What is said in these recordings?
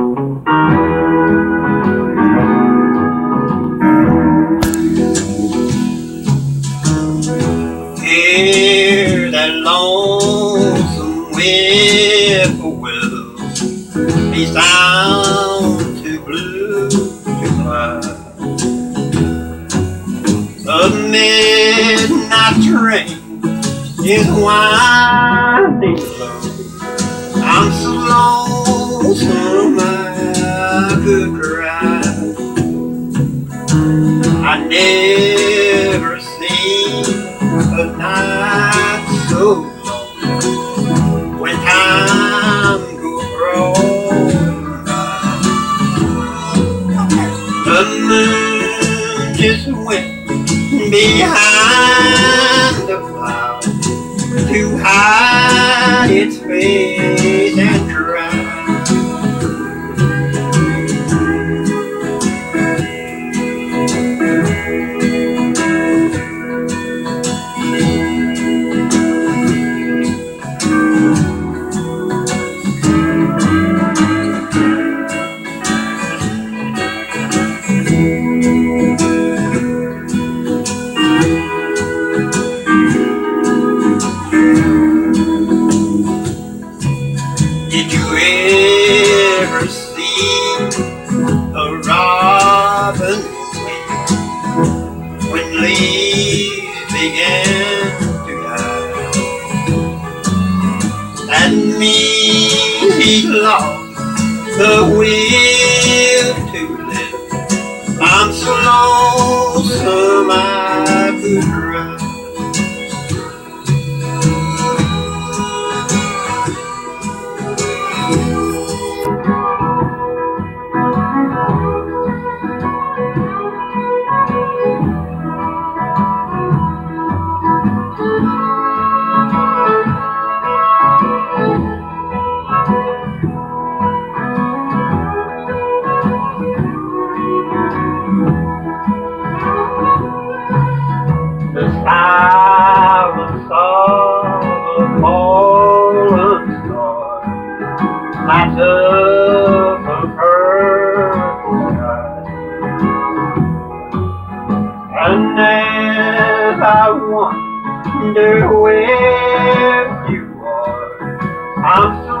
Hear that lonesome be sound too blue to fly. The midnight train is winding. I never seen a night so long when time goes by. The moon just went behind the clouds to hide its face Did you ever see a robin when leaves began to die? That means he lost the to live. Up a purple sky. And as I wonder where you are, I'm so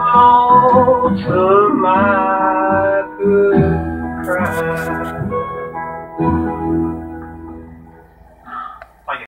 lonesome I could cry.